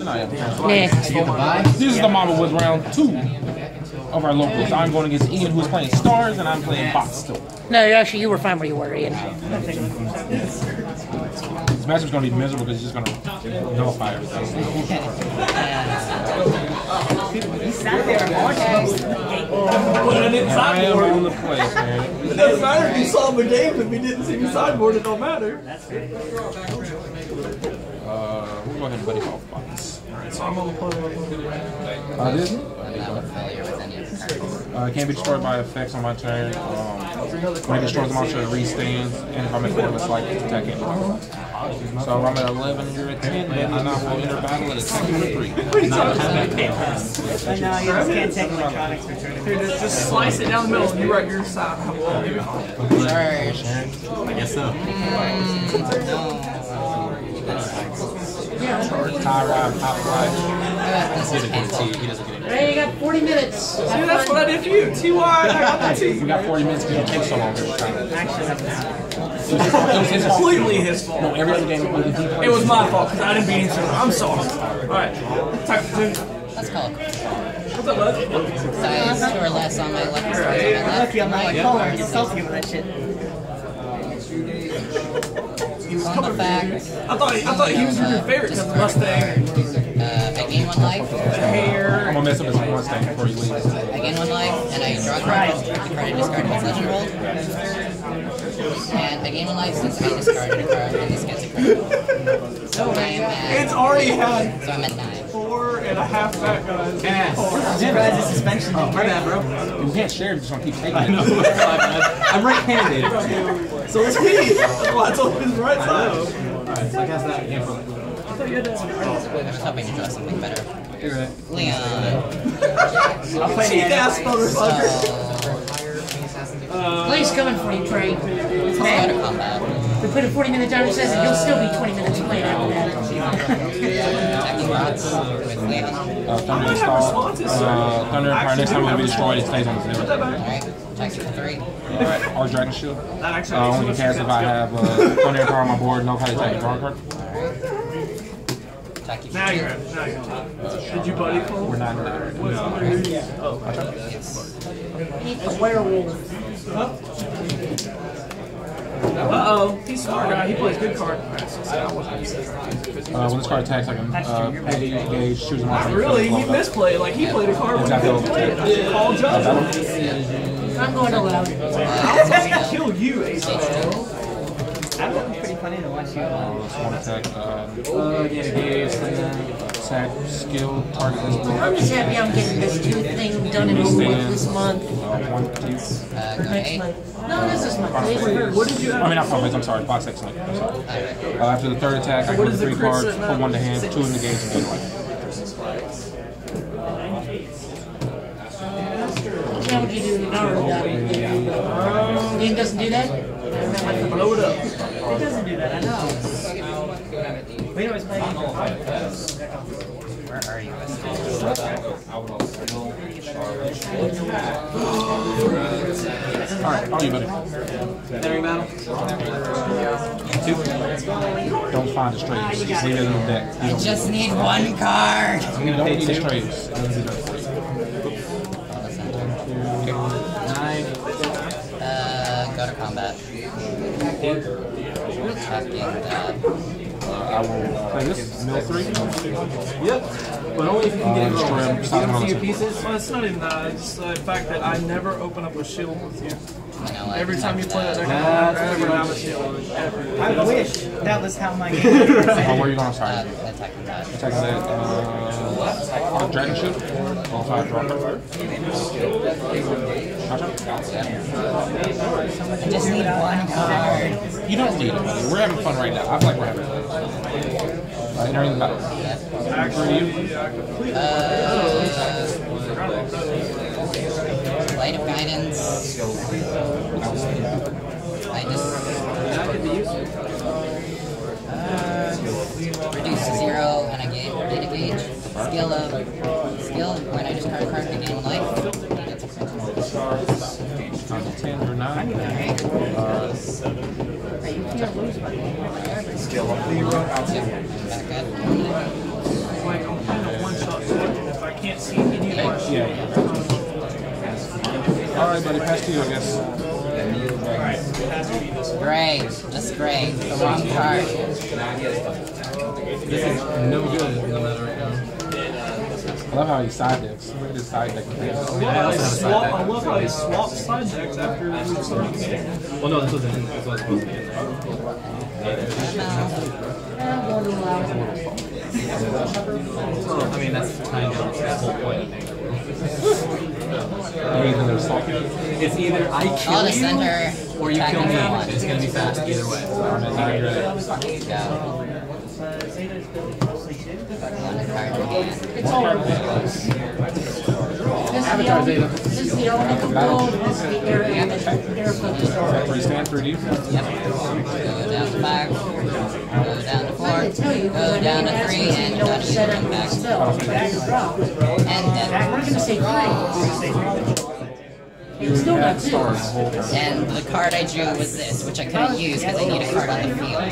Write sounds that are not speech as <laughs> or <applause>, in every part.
And I am. Nah. This is the Mama with round two of our locals. I'm going against Ian, who's playing Stars, and I'm playing Batzz still. No, actually, you were fine where you were, Ian. This matchup's going to be miserable because he's just going to nullify everything. He sat there and watched Put it I am on the place, man. It doesn't matter if you saw the game. If you didn't see the sideboard, it don't matter. Uh, we'll go ahead and put buddy off Batzz. So I'm gonna play. Uh, this I'm not familiar with any of the cards. uh, it can't be destroyed by effects on my turn. Um, when it destroys the monster, it restands, and if I make one of it's like attack it. So I'm at 11, you're at 10, then I now will enter battle and attack you with 3. <laughs> But no, you just can't take electronics for turning. Here, just, just slice it down the middle and you write your side. Charge. I guess so. Tyrod, Pop Flash. He doesn't get a T. He doesn't get a Hey, you got 40 minutes. See, that's what I did for you. Ty, I got the We T. got 40 minutes because it takes so long every time. Actually, that's not. It was his fault. It was his fault. Completely his fault. No, every other game he played. It was my fault because I didn't beat him. I'm sorry. Alright. Type two. Let's call it. What's up, bud? Size two or less on my left, size on my left. Lucky I'm not like Colin. You're salty with that shit. On the fact, I thought I thought he was your favorite because the Mustang. uh, I gain one life. Hair. I'm gonna mess up his Mustang before he leaves. I gain one life, and I draw a card. The card I discarded gets legend rolled. And I gain one life since I discarded a card, and this gets a card. So I am It's already had so I'm at nine. four and a half back guys. I'm surprised the suspension Oh, didn't my bad, bro. You can't share just gonna keep taking it. I know. <laughs> I'm right-handed. So it's me. Well, I told him his right side. Alright, so I guess that. Yeah, I was hoping to draw something better. you're right. Leon. I'll play Cheap the ass motherfucker. So, Blaze coming for you, Trey. let's go to combat. We put a 40 minute timer says that you'll still be 20 minutes playing after that. Attacking rods with Leon. Uh, Thunder and Star. Uh, Thunder Empire, next time it'll be destroyed, it stays on the field. Alright, attack you three. Alright, or Dragon Shield. That actually Uh, makes only cast if. I have uh, Thunder Empire on my board, no how to attack a draw card. Attack you for Now you're at. Now you're at. Did you buddy call? We're not in that right now. Yes. A werewolf. Uh oh, he's smart guy. He plays good card. Alright, so say I wasn't using it. Uh, when this card attacks, I can uh, engage, choose a monster. Really, he misplayed. Like he played a card when he didn't play it. I should call judge. I'm going to loud. I'll fucking kill you, Ace. That was pretty funny to watch you. One attack, uh, get a gaze. attack, skill, target this I'm just happy I'm getting this tooth thing done and over with this month. Uh, one, two. Uh, Next month. No, this is my favorite. What did you I mean, not Prophets, I'm sorry, Box X Knight. I'm sorry. Alright. Uh, after the third attack, I What put the three cards, set put now? one to hand, two in the gauge, and gain life. How would you do Naruto? Ian doesn't do that? blow it up? It doesn't do that, I know. We always play Where are you? Alright, I'll you, buddy. Entering battle. Don't find a straight. Ah, just leave it in the deck. You I just need one card. you don't need a straight. Nine. Uh, go to combat. Attacking that. Uh, I will uh, play this, mill three. Yep. But only if you can get it destroy wrong. you don't see the your pieces, Well, it's not even that. It's the fact that I never open up a shield with you. Like, Every time you play that, deck, I That's never have a shield. Ever. I wish that was how my <laughs> game Oh, <laughs> where are you going? I'm sorry. Uh, attacking that. Attack that. Uh, Dragon Shield. All five draw. I just need one card. You don't need it, buddy. We're having fun right now. I feel like we're having fun. Uh, entering the battle. Actually, yeah, completely. Light of guidance. I just uh, reduce to zero, and I gain data gauge. Skill of skill. When I discard a card, I gain life. 10 or 9. Uh, Yep, back up. Yeah. All right, buddy. Pass to you, I guess. Gray, just gray. The wrong card. This is no good in the meta right now. I love how he side decks. Look at his side deck. I also have a side Swap, I deck. love how he swapped side decks after we started the. Well, no, this wasn't. in- This wasn't supposed to be in there. I'm going to allow it. Well, I mean, that's kind of the whole point. I think. <laughs> Either. It's either I I'll kill just send you her. or you kill me. one. It's gonna be fast either way. Or now you're at- Go. One card in hand. It's all over. This is the element, this is the elemental world, this is the air, air focus. Three stand, three deep. Yep. Go down to five. Go down to I four. can tell you, uh, Go down to three and you go don't to set back. back and We're then. gonna say three. It's still not two. And the card I drew was this, which I couldn't use because I need a card on the field.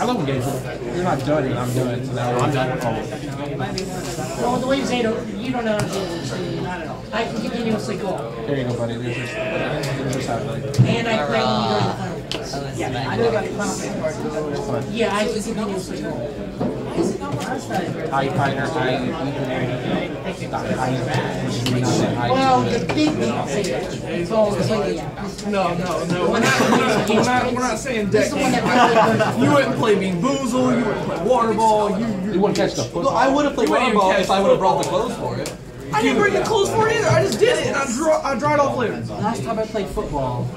I love engagement. You're not done yet. I'm done. So now I'm done. Well, the way you say it, you don't know how to do it. I can continuously go. There you go, buddy. There's your, there's your side deck. And I play when you go to the final. Yeah, I can continuously go. High fighter, high not high, which is really not that high. Well, the big all completely. No, no, no. We're not, we're not, we're not, saying deck the. You wouldn't play Bean Boozle, you wouldn't play Water Ball, you, you You wouldn't catch the foot. I would have played You Rumble catch if I would have brought the clothes for it. I didn't bring the clothes for it either. I just did it and I drew I dried off later. Last time I played football,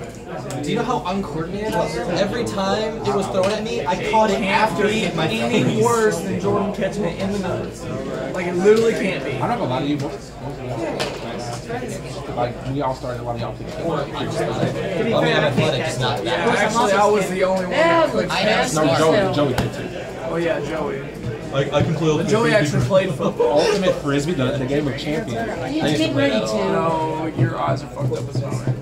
do you know how uncoordinated I was? Every time it was thrown at me, I caught it after it hit my Any worse than Jordan catching it in the nose. Like it literally can't be. I'm not gonna lie to you. Most, most of y'all, like when y'all started, a lot of y'all picked. I mean, I'm athletic, just not Yeah, that. actually I was the only one that That I bad. No, Joey, Joey picked it. Oh yeah, Joey. I, I can play ultimate Joey actually for- played football. Ultimate frisbee, the, the game of champions. I He's used to ready to. No, your eyes are fucked up as well.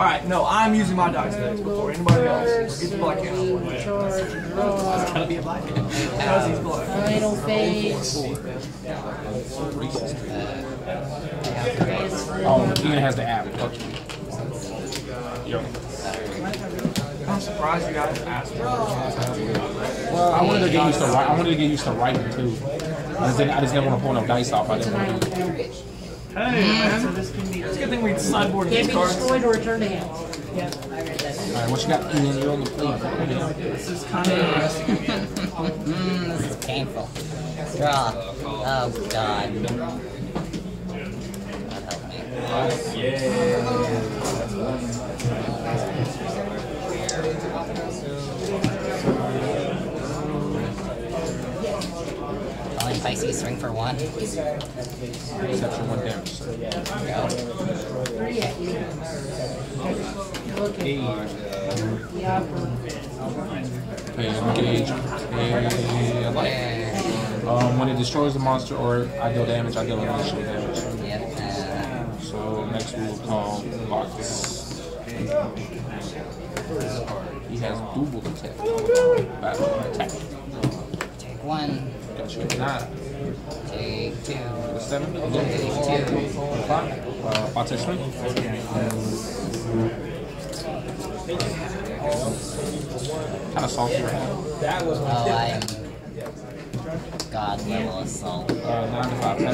Alright, no, I'm using my dice decks before anybody else. Get the black hand on board. Charge, draw, Gotta be a black man. Because he's black. final phase. Um, oh, Ian has the app. Yo. I'm surprised you guys asked me. Well, I wanted to get used to write. I wanted to get used to writing too. I just didn't, I just didn't want to pull no dice off. I didn't want to. Tonight. Hey, man. It's a good thing we sideboard Can't be cards. destroyed or returned to hand. All right, what you got, Ian? You're on the plate. This is kind of interesting. Mmm, <laughs> this is painful. Draw. Oh, God. God help me. Calling Pisces swing for one. Except for one. Go. Engage. Um, when it destroys the monster or I deal damage, I deal additional damage. Yep. Uh, So next we will call Batzz. He has double attack. Battle attack. take one. Take two. Seven. Two. Five. Uh, swing. Kind of salty right now. Oh, I God level assault. Uh, nine to five. Two.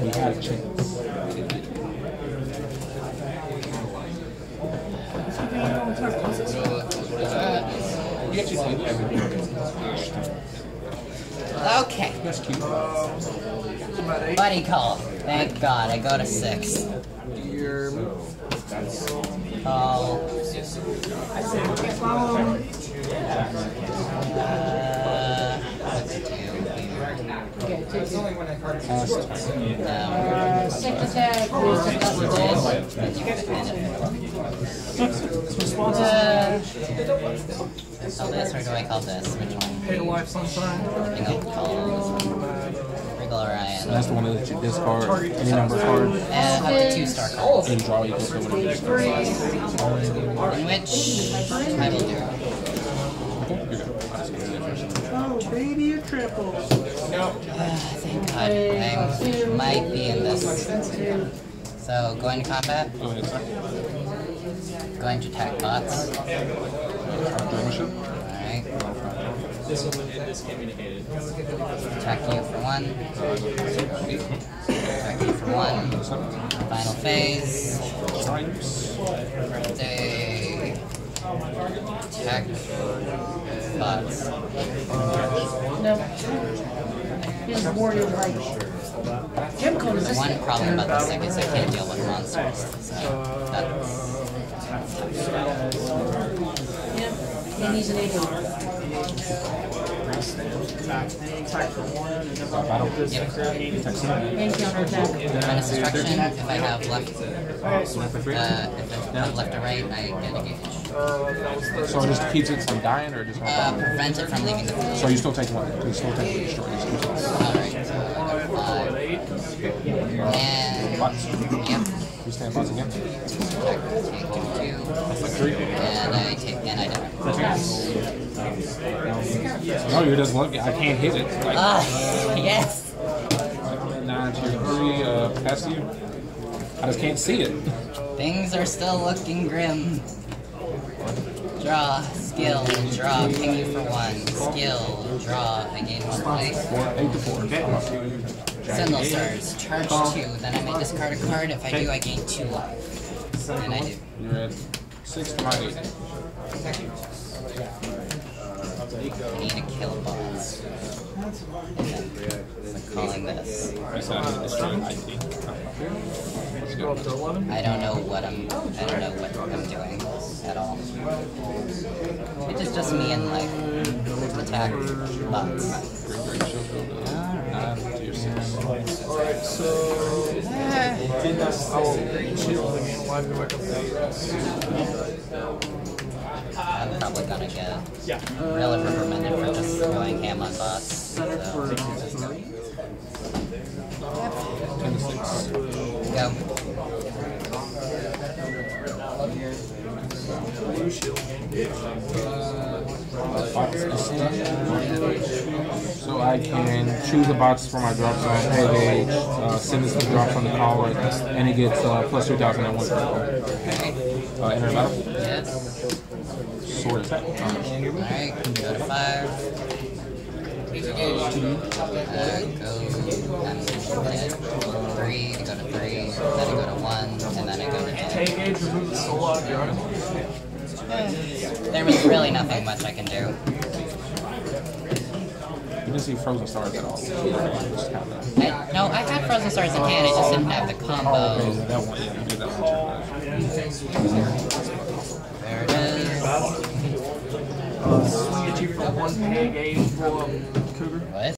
We had a chance. You actually everything. Okay. That's cute. About. Buddy call. Thank God. I go to six. Your Call. Uh, what's two here? Okay, take two. No. Uh, six attack, wisdom plus Did. One. Did you defend it? response Uh, call this or do I call this? Which one? Pay life sunshine. I think I'll call this one. Regal Orion. That's the one that you discard any number of cards And have the two star card. and draw equal to one of these. Three. In which I will do. Okay, you're good. I triple. Thank God. I might be in this. So, going to combat, going to attack Batzz. Alright. Attack you for one. Attack you for one. Final phase. They attack Batzz. No. His warrior right. Gem code is this. One problem about this deck is I can't deal with monsters. So that's Yeah. He needs an eight. Battle. yep. And counter attack. Menace destruction. If I have left, uh, if I have left or right, I get a gauge. So it just keeps it from dying, or just Uh, prevent it from leaving the field. So you still take one. You still take the destroy. You still take Alright, so I got five. And Batzz. yep. You stand Batzz again. Attack. That's like three. And I take and I die. No, you're just lucky. I can't hit it. Like Ah, <laughs> yes. nine to three. Uh, past you. I just can't see it. Things are still looking grim. Draw, skill, draw, ping you for one. Skill, draw, I gain one life. Eight to. Sentinel Stars, charge two, then I may discard a card. If I do, I gain two life. And I do. You're at six. I need to kill Batzz. So calling this. I. Let's Go up to 11. I don't know what I'm. I don't know what I'm doing at all. It is just me and like attack Batzz. Alright, so. I'm probably gonna get really reprimanded for just going ham on Batzz. So. Ten to six. Go. You shield. Batzz is stuck. So I can choose a box for my drop zone, pay gauge, uh, send this to drop on the collar, and it gets uh, plus 2,000 at one critical. Uh, enter battle. Yes. Sword attack. Alright, go to five. Uh, go. I'm dead. Three, to go to three, then I go to one, and then I go to Take ten. remove the soul out of your arm. There was really nothing much I can do. You didn't see Frozen Stars at all. Just have that. I, no, I had Frozen Stars in hand, I just didn't have the Oh, combo. okay, that one. Yeah, you did that one. There it is. Uh, swing at you for one pay gauge, roll up Cougar. What?